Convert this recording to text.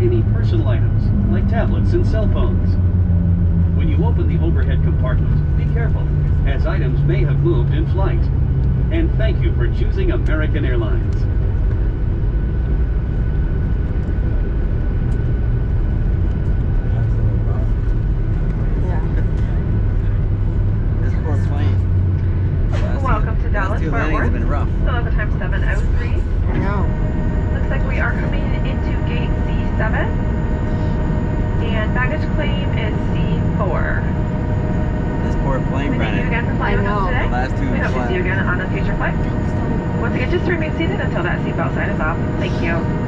any personal items, like tablets and cell phones. When you open the overhead compartment, be careful, as items may have moved in flight. And thank you for choosing American Airlines. This poor plane. Welcome to Dallas, Fort landings have Worth. been rough. So the time 703. I know. Looks like we are coming into gate C7. And baggage claim is C4. This poor plane, We thank you again for flying I with us know. today. The last two We hope to see you again on a future flight. Once again, just remain seated until that seatbelt sign is off. Thank you.